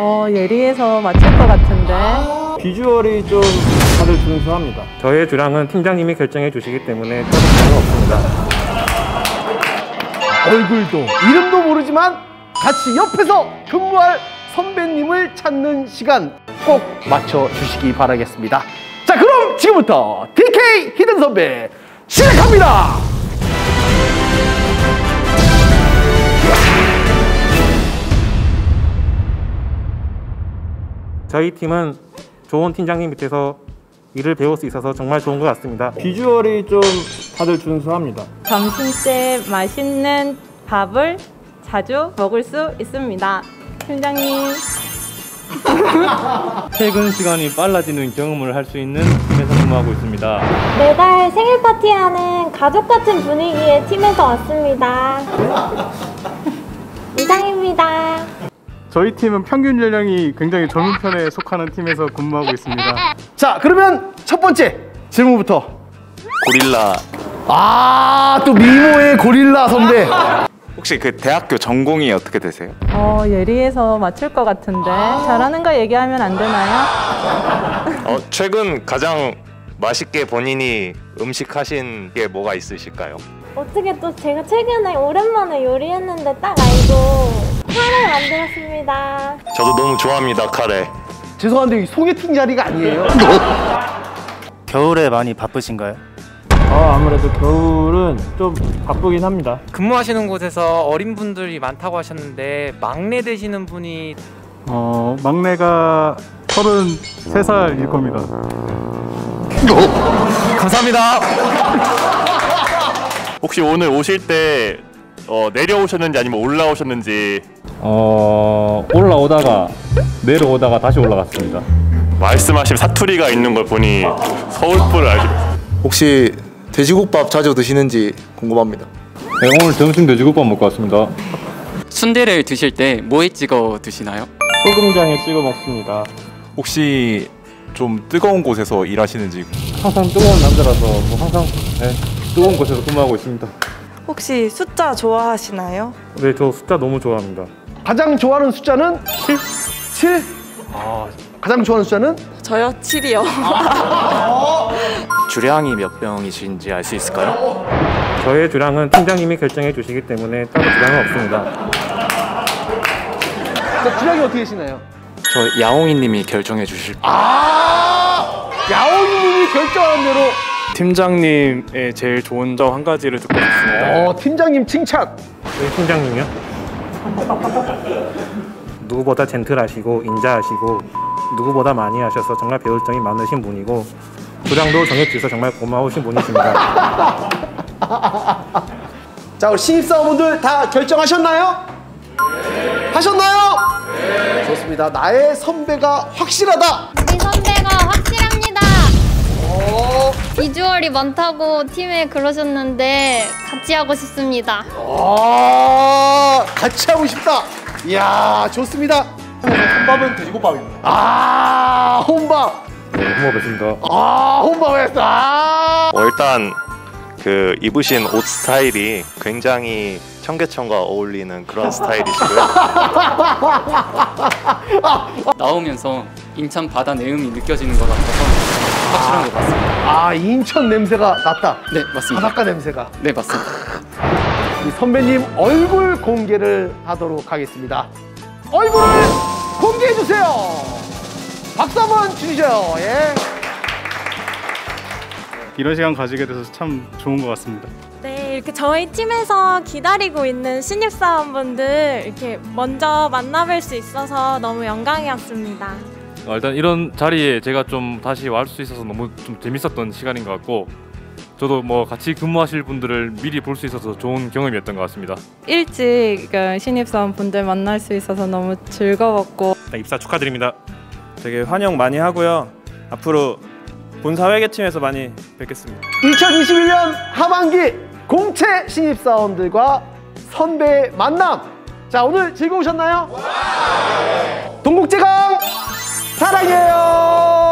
어, 예리해서 맞출 것 같은데. 비주얼이 좀 다들 준수합니다. 저의 주량은 팀장님이 결정해 주시기 때문에 따로 부담은 없습니다. 얼굴도 이름도 모르지만 같이 옆에서 근무할 선배님을 찾는 시간 꼭 맞춰 주시기 바라겠습니다. 자, 그럼 지금부터 DK 히든 선배 시작합니다. 저희 팀은 좋은 팀장님 밑에서 일을 배울 수 있어서 정말 좋은 것 같습니다. 비주얼이 좀 다들 준수합니다. 점심 때 맛있는 밥을 자주 먹을 수 있습니다. 팀장님. 퇴근 시간이 빨라지는 경험을 할 수 있는 팀에서 근무하고 있습니다. 매달 생일 파티하는 가족 같은 분위기의 팀에서 왔습니다. 이상입니다. 저희 팀은 평균 연령이 굉장히 젊은 편에 속하는 팀에서 근무하고 있습니다. 자, 그러면 첫 번째 질문부터. 고릴라 아, 또 미모의 고릴라 선배. 혹시 그 대학교 전공이 어떻게 되세요? 어, 예리해서 맞출 것 같은데. 잘하는 거 얘기하면 안 되나요? 어, 최근 가장 맛있게 본인이 음식 하신 게 뭐가 있으실까요? 어떻게 또 제가 최근에 오랜만에 요리했는데 딱 알고 카레 만들었습니다. 저도 너무 좋아합니다 카레 죄송한데 이 소개팅 자리가 아니에요. 겨울에 많이 바쁘신가요? 아, 아무래도 겨울은 좀 바쁘긴 합니다. 근무하시는 곳에서 어린 분들이 많다고 하셨는데 막내 되시는 분이 어, 막내가 33살일 겁니다. 감사합니다 혹시 오늘 오실 때 어, 내려오셨는지 아니면 올라오셨는지 어 올라오다가 내려오다가 다시 올라갔습니다. 말씀하신 사투리가 있는 걸 보니 서울분을 알죠 혹시 돼지국밥 자주 드시는지 궁금합니다. 네, 오늘 점심 돼지국밥 먹고 왔습니다. 순대를 드실 때 뭐에 찍어 드시나요? 소금장에 찍어 먹습니다. 혹시 좀 뜨거운 곳에서 일하시는지 항상 뜨거운 남자라서 뭐 항상 네, 뜨거운 곳에서 근무하고 있습니다. 혹시 숫자 좋아하시나요? 네, 저 숫자 너무 좋아합니다. 가장 좋아하는 숫자는 7. 7. 아, 가장 좋아하는 숫자는 저요? 7이요. 주량이 몇 병이신지 알 수 있을까요? 저의 주량은 팀장님이 결정해 주시기 때문에 따로 부담은 없습니다. 자, 주량이 어떻게 되시나요? 저 야옹이님이 결정해 주실 아! 야옹이님이 결정한 대로 팀장님의 제일 좋은 점 한 가지를 듣고 싶습니다. 어, 팀장님 칭찬. 저희 팀장님이요? 누구보다 젠틀하시고 인자하시고 누구보다 많이 하셔서 정말 배울 점이 많으신 분이고 주량도 정해주셔서 정말 고마우신 분이십니다. 자, 우리 신입사원분들 다 결정하셨나요? 하셨나요? 좋습니다. 나의 선배가 확실하다. 비주얼이 많다고 팀에 그러셨는데 같이 하고 싶습니다. 아, 같이 하고 싶다. 이야, 좋습니다. 혼밥은 돼지국밥입니다. 아, 혼밥. 네, 고마웠습니다. 아, 혼밥했어. 아. 어, 일단 그 입으신 옷 스타일이 굉장히 청계천과 어울리는 그런 스타일이시고요 나오면서 인천 바다 내음이 느껴지는 것 같아서 확실한 것 같습니다. 아, 인천 냄새가 났다. 네 맞습니다. 바닷가 냄새가. 네 맞습니다. 이 선배님 얼굴 공개를 하도록 하겠습니다. 얼굴을 공개해 주세요. 박수 한번 주시죠. 예. 이런 시간 가지게 돼서 참 좋은 것 같습니다. 네, 이렇게 저희 팀에서 기다리고 있는 신입사원분들 이렇게 먼저 만나뵐 수 있어서 너무 영광이었습니다. 어, 일단 이런 자리에 제가 좀 다시 올수 있어서 너무 좀 재밌었던 시간인 것 같고 저도 뭐 같이 근무하실 분들을 미리 볼 수 있어서 좋은 경험이었던 것 같습니다. 일찍 그 신입사원 분들 만날 수 있어서 너무 즐거웠고 입사 축하드립니다. 되게 환영 많이 하고요. 앞으로 본사 회계팀에서 많이 뵙겠습니다. 2021년 하반기 공채 신입사원들과 선배의 만남. 자, 오늘 즐거우셨나요? 동국제강 사랑해요.